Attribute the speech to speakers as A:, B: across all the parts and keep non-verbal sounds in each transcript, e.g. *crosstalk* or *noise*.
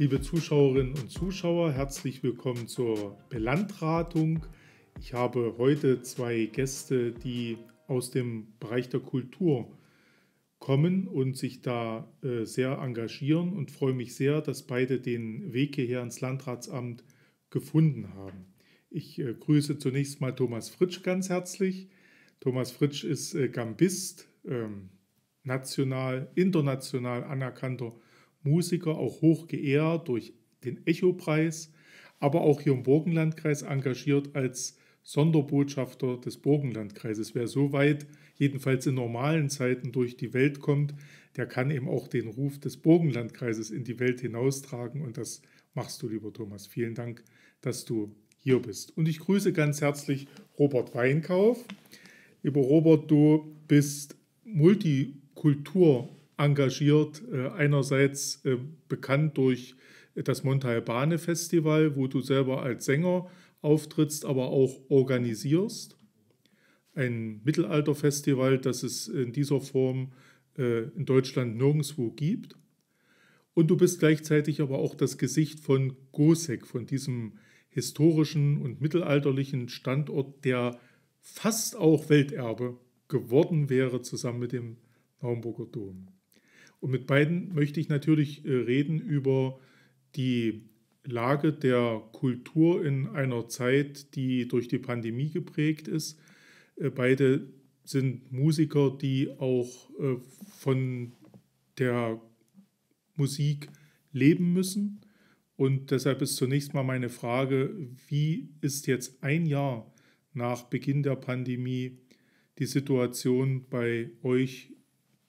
A: Liebe Zuschauerinnen und Zuschauer, herzlich willkommen zur Belandratung. Ich habe heute zwei Gäste, die aus dem Bereich der Kultur kommen und sich da äh, sehr engagieren und freue mich sehr, dass beide den Weg hierher ins Landratsamt gefunden haben. Ich äh, grüße zunächst mal Thomas Fritsch ganz herzlich. Thomas Fritsch ist äh, Gambist, ähm, national, international anerkannter Musiker, auch hoch geehrt durch den Echo-Preis, aber auch hier im Burgenlandkreis engagiert als Sonderbotschafter des Burgenlandkreises. Wer so weit, jedenfalls in normalen Zeiten, durch die Welt kommt, der kann eben auch den Ruf des Burgenlandkreises in die Welt hinaustragen. Und das machst du, lieber Thomas. Vielen Dank, dass du hier bist. Und ich grüße ganz herzlich Robert Weinkauf. Lieber Robert, du bist Multikultur engagiert, äh, einerseits äh, bekannt durch das Montalbane Festival, wo du selber als Sänger auftrittst, aber auch organisierst. Ein Mittelalterfestival, das es in dieser Form äh, in Deutschland nirgendwo gibt. Und du bist gleichzeitig aber auch das Gesicht von Gosek, von diesem historischen und mittelalterlichen Standort, der fast auch Welterbe geworden wäre, zusammen mit dem Naumburger Dom. Und mit beiden möchte ich natürlich äh, reden über die Lage der Kultur in einer Zeit, die durch die Pandemie geprägt ist. Äh, beide sind Musiker, die auch äh, von der Musik leben müssen. Und deshalb ist zunächst mal meine Frage, wie ist jetzt ein Jahr nach Beginn der Pandemie die Situation bei euch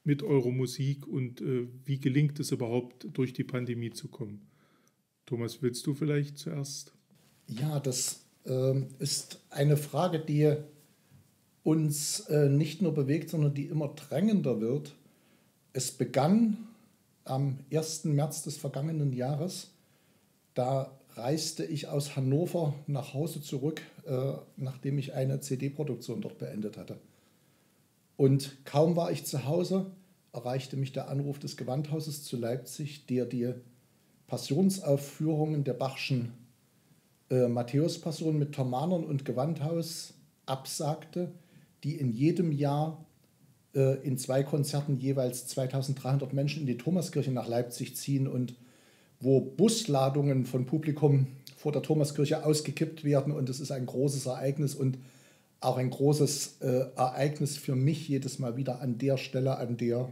A: mit eurer Musik und äh, wie gelingt es überhaupt, durch die Pandemie zu kommen? Thomas, willst du vielleicht zuerst?
B: Ja, das äh, ist eine Frage, die uns äh, nicht nur bewegt, sondern die immer drängender wird. Es begann am 1. März des vergangenen Jahres. Da reiste ich aus Hannover nach Hause zurück, äh, nachdem ich eine CD-Produktion dort beendet hatte. Und kaum war ich zu Hause, erreichte mich der Anruf des Gewandhauses zu Leipzig, der die Passionsaufführungen der Bachschen äh, Matthäus-Passion mit Thomanern und Gewandhaus absagte, die in jedem Jahr äh, in zwei Konzerten jeweils 2300 Menschen in die Thomaskirche nach Leipzig ziehen und wo Busladungen von Publikum vor der Thomaskirche ausgekippt werden. Und es ist ein großes Ereignis und auch ein großes äh, Ereignis für mich jedes Mal wieder an der Stelle, an der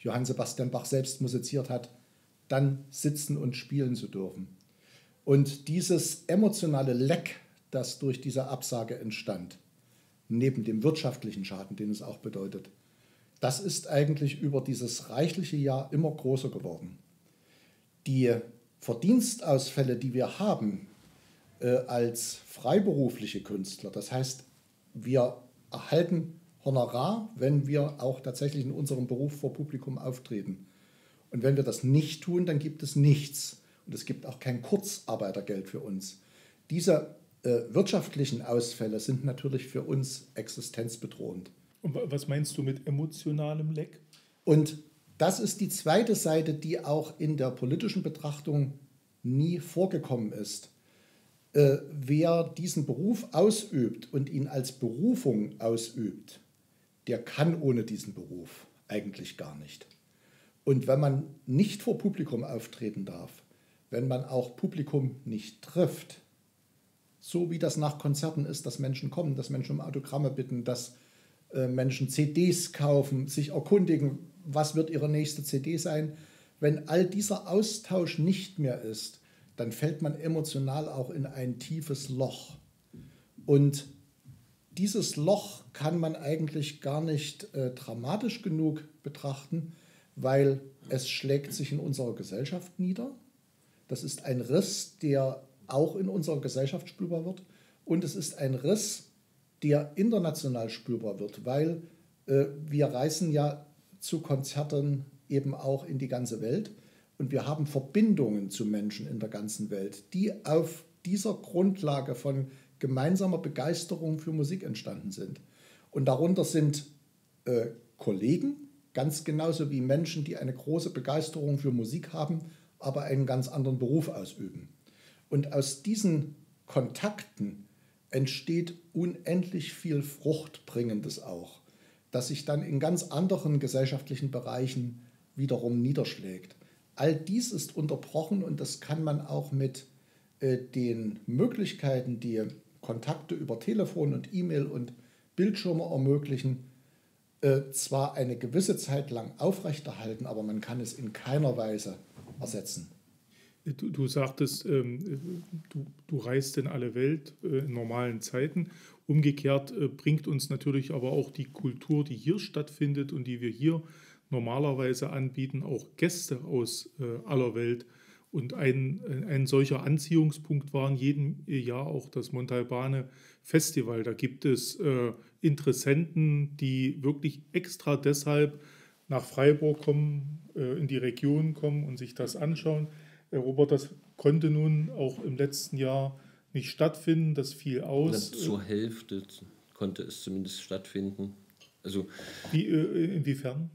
B: Johann Sebastian Bach selbst musiziert hat, dann sitzen und spielen zu dürfen. Und dieses emotionale Leck, das durch diese Absage entstand, neben dem wirtschaftlichen Schaden, den es auch bedeutet, das ist eigentlich über dieses reichliche Jahr immer größer geworden. Die Verdienstausfälle, die wir haben äh, als freiberufliche Künstler, das heißt, wir erhalten Honorar, wenn wir auch tatsächlich in unserem Beruf vor Publikum auftreten. Und wenn wir das nicht tun, dann gibt es nichts. Und es gibt auch kein Kurzarbeitergeld für uns. Diese äh, wirtschaftlichen Ausfälle sind natürlich für uns existenzbedrohend.
A: Und was meinst du mit emotionalem Leck?
B: Und das ist die zweite Seite, die auch in der politischen Betrachtung nie vorgekommen ist. Äh, wer diesen Beruf ausübt und ihn als Berufung ausübt, der kann ohne diesen Beruf eigentlich gar nicht. Und wenn man nicht vor Publikum auftreten darf, wenn man auch Publikum nicht trifft, so wie das nach Konzerten ist, dass Menschen kommen, dass Menschen um Autogramme bitten, dass äh, Menschen CDs kaufen, sich erkundigen, was wird ihre nächste CD sein. Wenn all dieser Austausch nicht mehr ist, dann fällt man emotional auch in ein tiefes Loch. Und dieses Loch kann man eigentlich gar nicht äh, dramatisch genug betrachten, weil es schlägt sich in unserer Gesellschaft nieder. Das ist ein Riss, der auch in unserer Gesellschaft spürbar wird. Und es ist ein Riss, der international spürbar wird, weil äh, wir reisen ja zu Konzerten eben auch in die ganze Welt und wir haben Verbindungen zu Menschen in der ganzen Welt, die auf dieser Grundlage von gemeinsamer Begeisterung für Musik entstanden sind. Und darunter sind äh, Kollegen, ganz genauso wie Menschen, die eine große Begeisterung für Musik haben, aber einen ganz anderen Beruf ausüben. Und aus diesen Kontakten entsteht unendlich viel Fruchtbringendes auch, das sich dann in ganz anderen gesellschaftlichen Bereichen wiederum niederschlägt. All dies ist unterbrochen und das kann man auch mit äh, den Möglichkeiten, die Kontakte über Telefon und E-Mail und Bildschirme ermöglichen, äh, zwar eine gewisse Zeit lang aufrechterhalten, aber man kann es in keiner Weise ersetzen.
A: Du, du sagtest, ähm, du, du, reist in alle Welt äh, in normalen Zeiten. Umgekehrt äh, bringt uns natürlich aber auch die Kultur, die hier stattfindet und die wir hier normalerweise anbieten, auch Gäste aus äh, aller Welt. Und ein, ein solcher Anziehungspunkt war in jedem Jahr auch das Montalbane Festival. Da gibt es äh, Interessenten, die wirklich extra deshalb nach Freiburg kommen, äh, in die Region kommen und sich das anschauen. Äh, Robert, das konnte nun auch im letzten Jahr nicht stattfinden, das fiel aus.
C: Na, zur Hälfte konnte es zumindest stattfinden. Also,
A: Wie, äh, inwiefern?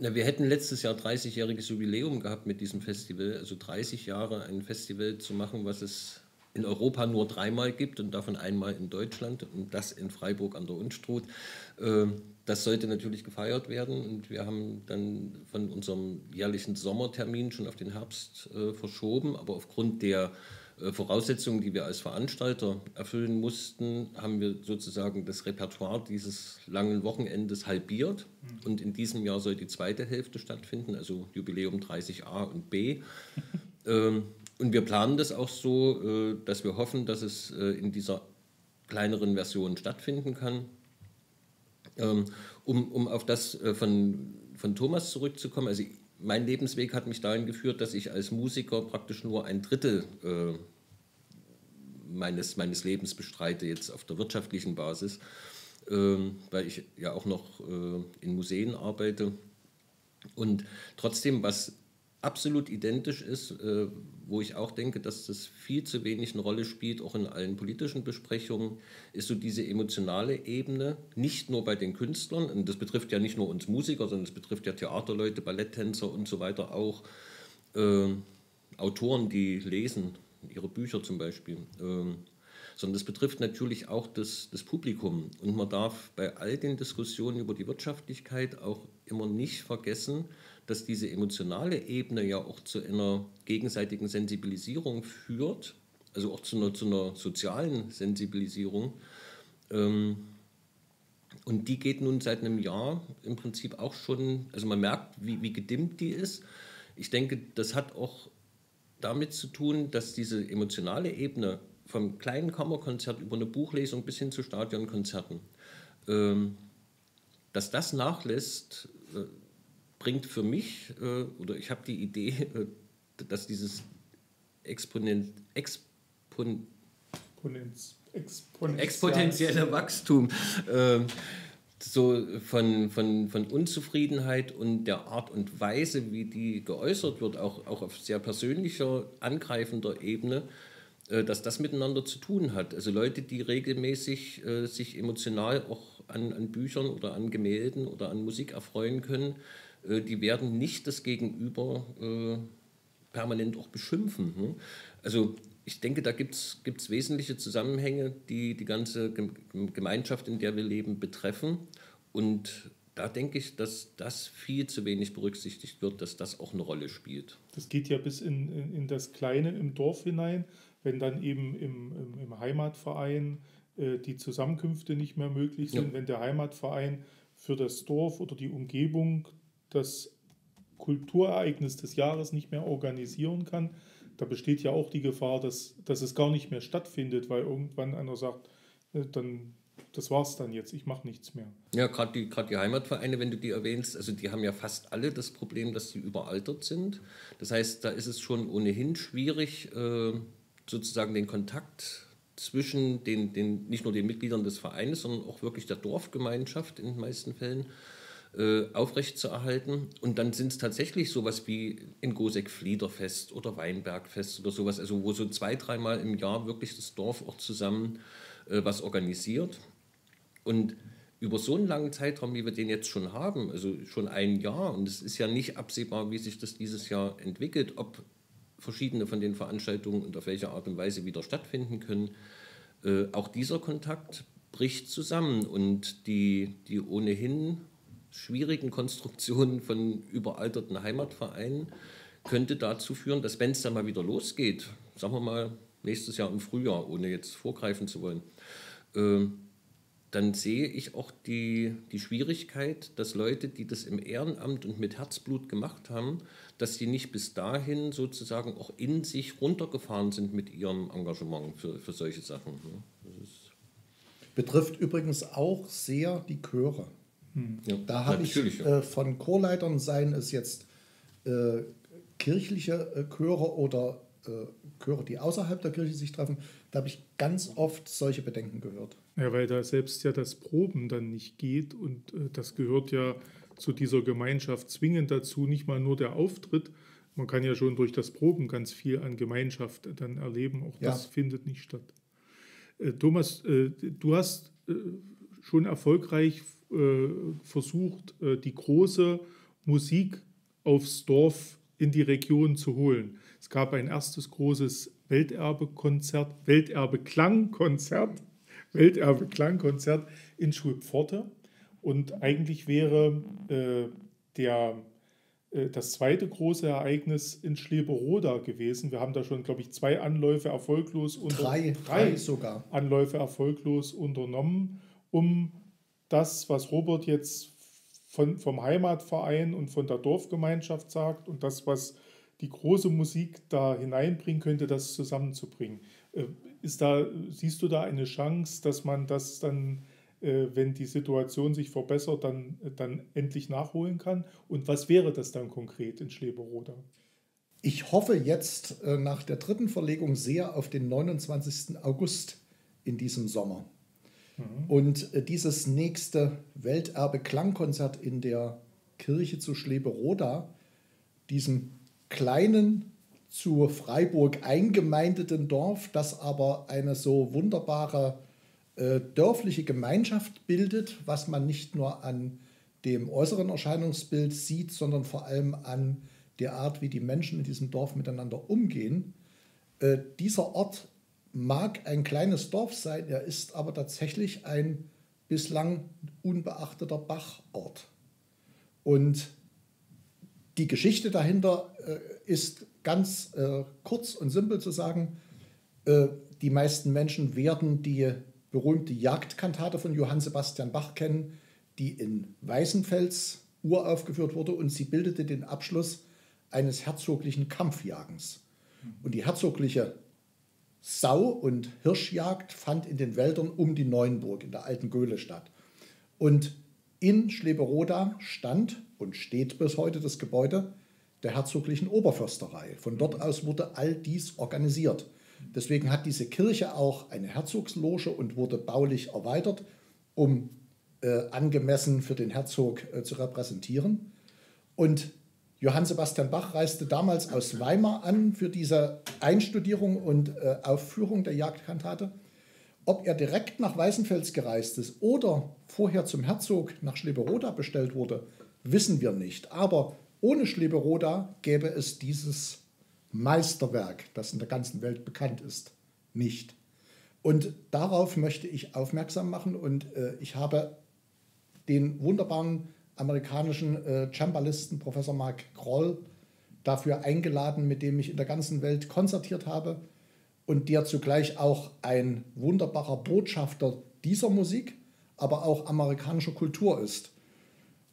C: Na, wir hätten letztes Jahr 30-jähriges Jubiläum gehabt mit diesem Festival. Also 30 Jahre ein Festival zu machen, was es in Europa nur dreimal gibt und davon einmal in Deutschland und das in Freiburg an der Unstrut. Ähm, das sollte natürlich gefeiert werden und wir haben dann von unserem jährlichen Sommertermin schon auf den Herbst äh, verschoben, aber aufgrund der Voraussetzungen, die wir als Veranstalter erfüllen mussten, haben wir sozusagen das Repertoire dieses langen Wochenendes halbiert. Mhm. Und in diesem Jahr soll die zweite Hälfte stattfinden, also Jubiläum 30a und b. *laughs* Ähm, und wir planen das auch so, äh, dass wir hoffen, dass es äh, in dieser kleineren Version stattfinden kann. Ähm, um, um auf das von, von Thomas zurückzukommen, also mein Lebensweg hat mich dahin geführt, dass ich als Musiker praktisch nur ein Drittel äh, meines, meines Lebens bestreite, jetzt auf der wirtschaftlichen Basis, äh, weil ich ja auch noch äh, in Museen arbeite. Und trotzdem, was absolut identisch ist, äh, wo ich auch denke, dass das viel zu wenig eine Rolle spielt, auch in allen politischen Besprechungen, ist so diese emotionale Ebene, nicht nur bei den Künstlern, und das betrifft ja nicht nur uns Musiker, sondern es betrifft ja Theaterleute, Balletttänzer und so weiter auch, äh, Autoren, die lesen, ihre Bücher zum Beispiel. Ähm, sondern das betrifft natürlich auch das, das Publikum. Und man darf bei all den Diskussionen über die Wirtschaftlichkeit auch immer nicht vergessen, dass diese emotionale Ebene ja auch zu einer gegenseitigen Sensibilisierung führt, also auch zu einer, zu einer sozialen Sensibilisierung. Ähm, und die geht nun seit einem Jahr im Prinzip auch schon, also man merkt, wie, wie gedimmt die ist. Ich denke, das hat auch damit zu tun, dass diese emotionale Ebene vom kleinen Kammerkonzert über eine Buchlesung bis hin zu Stadionkonzerten, ähm, dass das nachlässt, äh, bringt für mich, äh, oder ich habe die Idee, äh, dass dieses Exponent, Expon, Exponenz, exponentielle Wachstum äh, so von, von, von Unzufriedenheit und der Art und Weise, wie die geäußert wird, auch, auch auf sehr persönlicher, angreifender Ebene, äh, dass das miteinander zu tun hat. Also Leute, die regelmäßig äh, sich emotional auch an, an Büchern oder an Gemälden oder an Musik erfreuen können, die werden nicht das Gegenüber äh, permanent auch beschimpfen. Ne? Also ich denke, da gibt es wesentliche Zusammenhänge, die die ganze Gemeinschaft, in der wir leben, betreffen. Und da denke ich, dass das viel zu wenig berücksichtigt wird, dass das auch eine Rolle spielt.
A: Das geht ja bis in, in, in das Kleine im Dorf hinein, wenn dann eben im, im, im Heimatverein äh, die Zusammenkünfte nicht mehr möglich sind, ja. wenn der Heimatverein für das Dorf oder die Umgebung das Kulturereignis des Jahres nicht mehr organisieren kann, da besteht ja auch die Gefahr, dass, dass es gar nicht mehr stattfindet, weil irgendwann einer sagt, äh, dann das war's dann jetzt, ich mache nichts mehr.
C: Ja, gerade die, die Heimatvereine, wenn du die erwähnst, also die haben ja fast alle das Problem, dass sie überaltert sind. Das heißt, da ist es schon ohnehin schwierig, äh, sozusagen den Kontakt zwischen den, den, nicht nur den Mitgliedern des Vereins, sondern auch wirklich der Dorfgemeinschaft in den meisten Fällen äh, aufrechtzuerhalten. Und dann sind es tatsächlich sowas wie in Gosek Fliederfest oder Weinbergfest oder sowas, also wo so zwei, dreimal im Jahr wirklich das Dorf auch zusammen äh, was organisiert. Und über so einen langen Zeitraum, wie wir den jetzt schon haben, also schon ein Jahr, und es ist ja nicht absehbar, wie sich das dieses Jahr entwickelt, ob verschiedene von den Veranstaltungen und auf welche Art und Weise wieder stattfinden können, äh, auch dieser Kontakt bricht zusammen und die, die ohnehin schwierigen Konstruktionen von überalterten Heimatvereinen könnte dazu führen, dass wenn es dann mal wieder losgeht, sagen wir mal nächstes Jahr im Frühjahr, ohne jetzt vorgreifen zu wollen, äh, dann sehe ich auch die, die Schwierigkeit, dass Leute, die das im Ehrenamt und mit Herzblut gemacht haben, dass die nicht bis dahin sozusagen auch in sich runtergefahren sind mit ihrem Engagement für, für solche Sachen.
B: Betrifft übrigens auch sehr die Chöre. Hm. Ja, da habe ich äh, von Chorleitern, seien es jetzt äh, kirchliche äh, Chöre oder äh, Chöre, die außerhalb der Kirche sich treffen, da habe ich ganz oft solche Bedenken gehört.
A: Ja, weil da selbst ja das Proben dann nicht geht und äh, das gehört ja zu dieser Gemeinschaft zwingend dazu, nicht mal nur der Auftritt. Man kann ja schon durch das Proben ganz viel an Gemeinschaft dann erleben, auch das ja. findet nicht statt. Äh, Thomas, äh, du hast äh, schon erfolgreich äh, versucht, äh, die große Musik aufs Dorf in die Region zu holen. Es gab ein erstes großes Welterbe-Konzert, Welterbe-Klangkonzert, *laughs* Welterbe-Klangkonzert in Schulpforte. Und eigentlich wäre äh, der, äh, das zweite große Ereignis in Schleberoda gewesen. Wir haben da schon, glaube ich, zwei Anläufe erfolglos
B: unter, drei, drei sogar
A: Anläufe erfolglos unternommen, um das, was Robert jetzt von, vom Heimatverein und von der Dorfgemeinschaft sagt und das, was die große Musik da hineinbringen könnte, das zusammenzubringen. Äh, ist da, siehst du da eine Chance, dass man das dann, äh, wenn die Situation sich verbessert, dann, dann endlich nachholen kann? Und was wäre das dann konkret in Schleberoda?
B: Ich hoffe jetzt äh, nach der dritten Verlegung sehr auf den 29. August in diesem Sommer. Mhm. Und dieses nächste Welterbe-Klangkonzert in der Kirche zu Schleberoda, diesem kleinen, zu Freiburg eingemeindeten Dorf, das aber eine so wunderbare äh, dörfliche Gemeinschaft bildet, was man nicht nur an dem äußeren Erscheinungsbild sieht, sondern vor allem an der Art, wie die Menschen in diesem Dorf miteinander umgehen. Äh, dieser Ort mag ein kleines Dorf sein, er ist aber tatsächlich ein bislang unbeachteter Bachort. Und die Geschichte dahinter äh, ist ganz äh, kurz und simpel zu sagen. Äh, die meisten Menschen werden die berühmte Jagdkantate von Johann Sebastian Bach kennen, die in Weißenfels uraufgeführt wurde und sie bildete den Abschluss eines herzoglichen Kampfjagens. Und die herzogliche Sau- und Hirschjagd fand in den Wäldern um die Neuenburg in der alten Göhle statt. Und in Schleberoda stand und steht bis heute das Gebäude der herzoglichen Oberförsterei. Von dort aus wurde all dies organisiert. Deswegen hat diese Kirche auch eine Herzogsloge und wurde baulich erweitert, um äh, angemessen für den Herzog äh, zu repräsentieren. Und Johann Sebastian Bach reiste damals aus Weimar an für diese Einstudierung und äh, Aufführung der Jagdkantate. Ob er direkt nach Weißenfels gereist ist oder vorher zum Herzog nach Schleberoda bestellt wurde, wissen wir nicht. Aber ohne Schleberoda gäbe es dieses Meisterwerk, das in der ganzen Welt bekannt ist, nicht. Und darauf möchte ich aufmerksam machen und äh, ich habe den wunderbaren amerikanischen äh, Cembalisten Professor Mark Kroll dafür eingeladen, mit dem ich in der ganzen Welt konzertiert habe und der zugleich auch ein wunderbarer Botschafter dieser Musik, aber auch amerikanischer Kultur ist.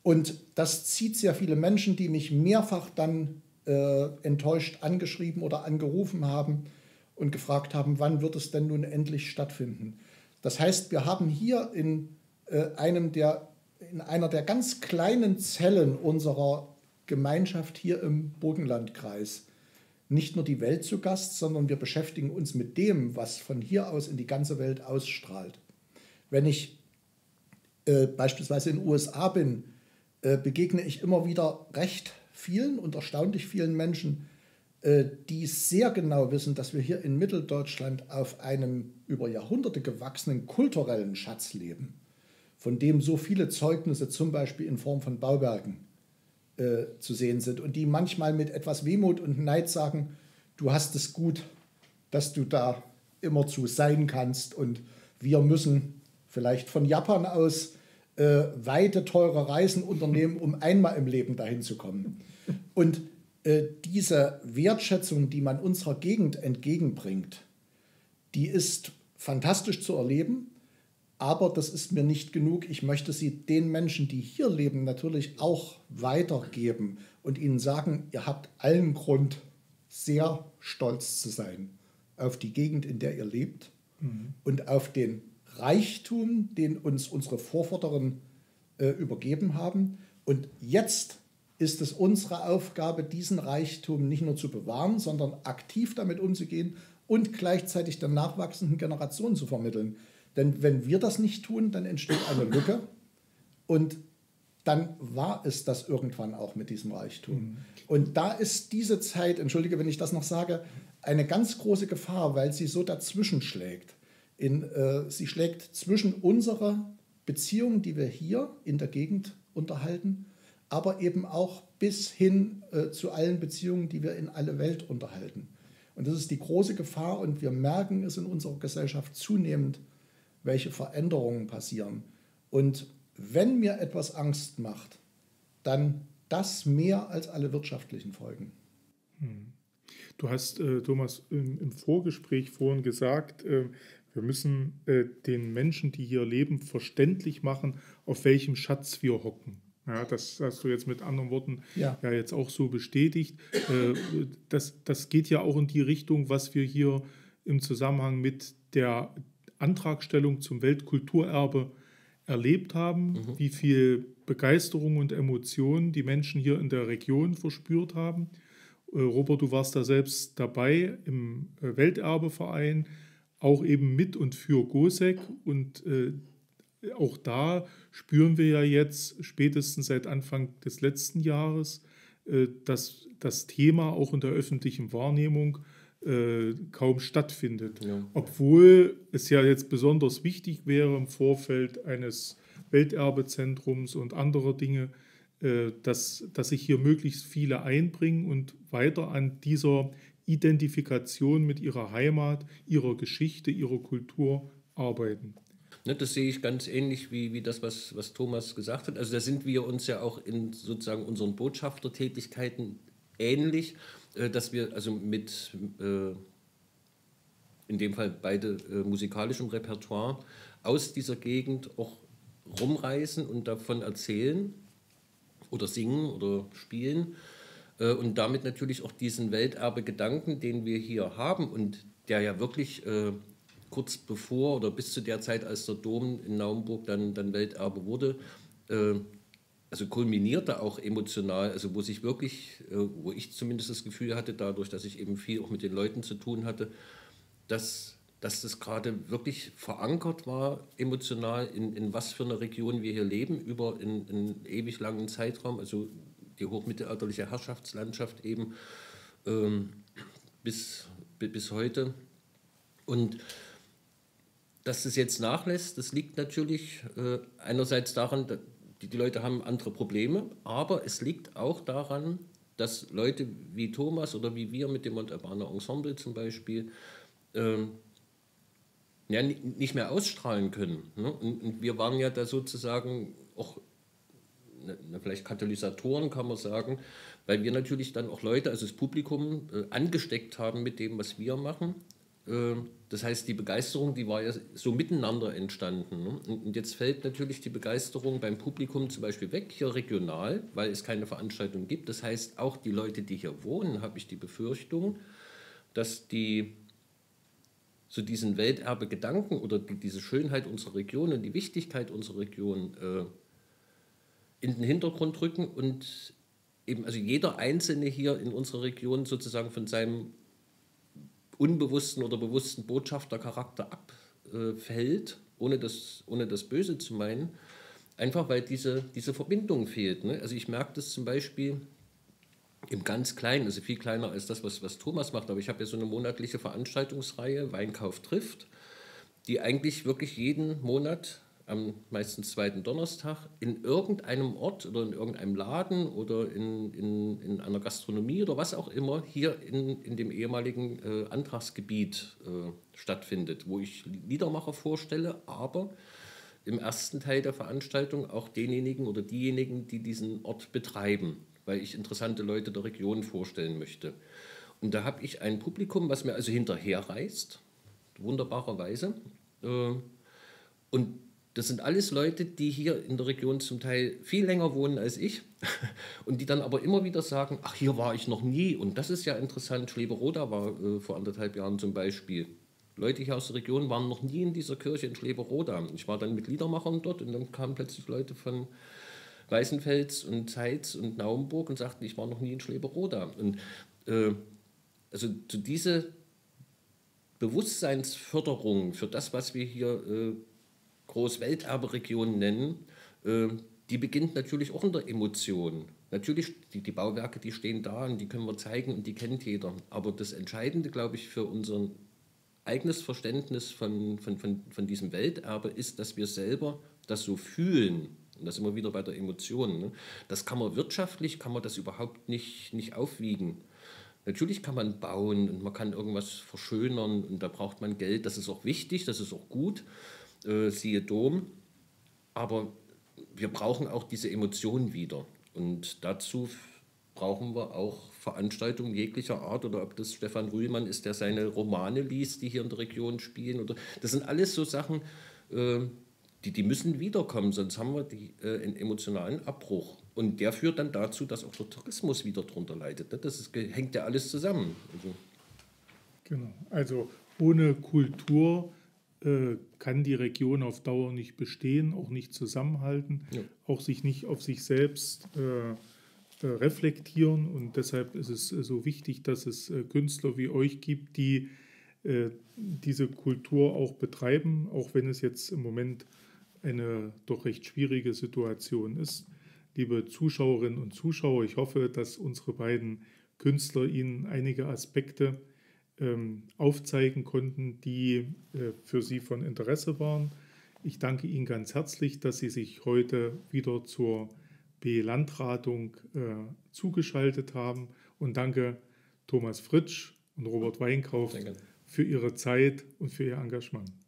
B: Und das zieht sehr viele Menschen, die mich mehrfach dann äh, enttäuscht angeschrieben oder angerufen haben und gefragt haben, wann wird es denn nun endlich stattfinden. Das heißt, wir haben hier in, äh, einem der, in einer der ganz kleinen Zellen unserer Gemeinschaft hier im Burgenlandkreis nicht nur die Welt zu Gast, sondern wir beschäftigen uns mit dem, was von hier aus in die ganze Welt ausstrahlt. Wenn ich äh, beispielsweise in den USA bin, äh, begegne ich immer wieder recht vielen und erstaunlich vielen Menschen, äh, die sehr genau wissen, dass wir hier in Mitteldeutschland auf einem über Jahrhunderte gewachsenen kulturellen Schatz leben. Von dem so viele Zeugnisse zum Beispiel in Form von Bauwerken äh, zu sehen sind und die manchmal mit etwas Wehmut und Neid sagen, du hast es gut, dass du da immer zu sein kannst und wir müssen vielleicht von Japan aus äh, weite, teure Reisen unternehmen, um einmal im Leben dahin zu kommen. Und äh, diese Wertschätzung, die man unserer Gegend entgegenbringt, die ist fantastisch zu erleben, aber das ist mir nicht genug. Ich möchte sie den Menschen, die hier leben, natürlich auch weitergeben und ihnen sagen, ihr habt allen Grund, sehr stolz zu sein auf die Gegend, in der ihr lebt mhm. und auf den Reichtum, den uns unsere Vorvorderen äh, übergeben haben. Und jetzt ist es unsere Aufgabe, diesen Reichtum nicht nur zu bewahren, sondern aktiv damit umzugehen und gleichzeitig der nachwachsenden Generation zu vermitteln. Denn wenn wir das nicht tun, dann entsteht eine Lücke und dann war es das irgendwann auch mit diesem Reichtum. Mhm. Und da ist diese Zeit, entschuldige, wenn ich das noch sage, eine ganz große Gefahr, weil sie so dazwischen schlägt. In, äh, sie schlägt zwischen unserer Beziehung, die wir hier in der Gegend unterhalten, aber eben auch bis hin äh, zu allen Beziehungen, die wir in alle Welt unterhalten. Und das ist die große Gefahr und wir merken es in unserer Gesellschaft zunehmend, welche Veränderungen passieren. Und wenn mir etwas Angst macht, dann das mehr als alle wirtschaftlichen Folgen.
A: Hm. Du hast, äh, Thomas, im, im, Vorgespräch vorhin gesagt, äh, wir müssen äh, den Menschen, die hier leben, verständlich machen, auf welchem Schatz wir hocken. Ja, das hast du jetzt mit anderen Worten ja, ja jetzt auch so bestätigt. Äh, das, das geht ja auch in die Richtung, was wir hier im Zusammenhang mit der Antragstellung zum Weltkulturerbe erlebt haben, mhm. wie viel Begeisterung und Emotionen die Menschen hier in der Region verspürt haben. Äh, Robert, du warst da selbst dabei im äh, Welterbeverein, auch eben mit und für Gosek und äh, auch da spüren wir ja jetzt spätestens seit Anfang des letzten Jahres, äh, dass das Thema auch in der öffentlichen Wahrnehmung äh, kaum stattfindet. Ja. Obwohl es ja jetzt besonders wichtig wäre im Vorfeld eines Welterbezentrums und anderer Dinge, äh, dass, dass sich hier möglichst viele einbringen und weiter an dieser Identifikation mit ihrer Heimat, ihrer Geschichte, ihrer Kultur arbeiten.
C: Ne, das sehe ich ganz ähnlich wie, wie das, was, was Thomas gesagt hat. Also da sind wir uns ja auch in sozusagen unseren Botschaftertätigkeiten ähnlich, äh, dass wir also mit äh, in dem Fall beide äh, musikalischem Repertoire aus dieser Gegend auch rumreisen und davon erzählen oder singen oder spielen äh, und damit natürlich auch diesen Welterbe-Gedanken, den wir hier haben und der ja wirklich äh, kurz bevor oder bis zu der Zeit, als der Dom in Naumburg dann, dann Welterbe wurde, äh, also kulminierte auch emotional, also wo sich wirklich, äh, wo ich zumindest das Gefühl hatte, dadurch, dass ich eben viel auch mit den Leuten zu tun hatte, dass, dass das gerade wirklich verankert war, emotional, in, in was für einer Region wir hier leben, über einen, einen ewig langen Zeitraum, also die hochmittelalterliche Herrschaftslandschaft eben ähm, bis, bis heute. Und dass es jetzt nachlässt, das liegt natürlich äh, einerseits daran, die, die Leute haben andere Probleme, aber es liegt auch daran, dass Leute wie Thomas oder wie wir mit dem Montalbaner Ensemble zum Beispiel ähm, ja, nicht mehr ausstrahlen können. Ne? Und, und, wir waren ja da sozusagen auch ne, vielleicht Katalysatoren, kann man sagen, weil wir natürlich dann auch Leute, also das Publikum, äh, angesteckt haben mit dem, was wir machen. Ähm, das heißt, die Begeisterung, die war ja so miteinander entstanden. Ne? Und jetzt fällt natürlich die Begeisterung beim Publikum zum Beispiel weg, hier regional, weil es keine Veranstaltung gibt. Das heißt, auch die Leute, die hier wohnen, habe ich die Befürchtung, dass die so diesen Welterbe-Gedanken oder die, diese Schönheit unserer Region und die Wichtigkeit unserer Region äh, in den Hintergrund rücken und eben also jeder Einzelne hier in unserer Region sozusagen von seinem unbewussten oder bewussten Botschaftercharakter abfällt, ohne das, ohne das Böse zu meinen, einfach weil diese, diese Verbindung fehlt. Ne? Also ich merke das zum Beispiel im ganz Kleinen, also viel kleiner als das, was, was Thomas macht, aber ich habe ja so eine monatliche Veranstaltungsreihe, Weinkauf trifft, die eigentlich wirklich jeden Monat am meistens zweiten Donnerstag in irgendeinem Ort oder in irgendeinem Laden oder in, in, in einer Gastronomie oder was auch immer hier in, in dem ehemaligen äh, Antragsgebiet äh, stattfindet, wo ich Liedermacher vorstelle, aber im ersten Teil der Veranstaltung auch denjenigen oder diejenigen, die diesen Ort betreiben, weil ich interessante Leute der Region vorstellen möchte. Und da habe ich ein Publikum, was mir also hinterherreist, wunderbarerweise. Äh, und das sind alles Leute, die hier in der Region zum Teil viel länger wohnen als ich *laughs* und die dann aber immer wieder sagen, ach, hier war ich noch nie und das ist ja interessant. Schleberoda war äh, vor anderthalb Jahren zum Beispiel. Leute hier aus der Region waren noch nie in dieser Kirche in Schleberoda. Ich war dann mit Liedermachern dort und dann kamen plötzlich Leute von Weißenfels und Zeitz und Naumburg und sagten, ich war noch nie in Schleberoda. Und äh, also zu dieser Bewusstseinsförderung für das, was wir hier äh, Großwelterberegion nennen, äh, die beginnt natürlich auch in der Emotion. Natürlich, die, die Bauwerke, die stehen da und die können wir zeigen und die kennt jeder. Aber das Entscheidende, glaube ich, für unser eigenes Verständnis von, von, von, von diesem Welterbe ist, dass wir selber das so fühlen. Und das immer wieder bei der Emotion. Ne? Das kann man wirtschaftlich, kann man das überhaupt nicht, nicht aufwiegen. Natürlich kann man bauen und man kann irgendwas verschönern und da braucht man Geld. Das ist auch wichtig, das ist auch gut äh, siehe Dom. Aber wir brauchen auch diese Emotionen wieder. Und dazu brauchen wir auch Veranstaltungen jeglicher Art oder ob das Stefan Rühlmann ist, der seine Romane liest, die hier in der Region spielen. Oder das sind alles so Sachen, äh, die, die müssen wiederkommen, sonst haben wir die, äh, einen emotionalen Abbruch. Und der führt dann dazu, dass auch der Tourismus wieder darunter leidet. Ne? Das ist, hängt ja alles zusammen. Also.
A: Genau. Also ohne Kultur kann die Region auf Dauer nicht bestehen, auch nicht zusammenhalten, ja. auch sich nicht auf sich selbst äh, äh, reflektieren. Und deshalb ist es so wichtig, dass es Künstler wie euch gibt, die diese Kultur auch betreiben, auch wenn es jetzt im Moment eine doch recht schwierige Situation ist. Liebe Zuschauerinnen und Zuschauer, ich hoffe, dass unsere beiden Künstler Ihnen einige Aspekte aufzeigen konnten, die äh, für Sie von Interesse waren. Ich danke Ihnen ganz herzlich, dass Sie sich heute wieder zur B-Landratung äh, zugeschaltet haben und danke Thomas Fritsch und Robert Weinkauf für Ihre Zeit und für Ihr Engagement.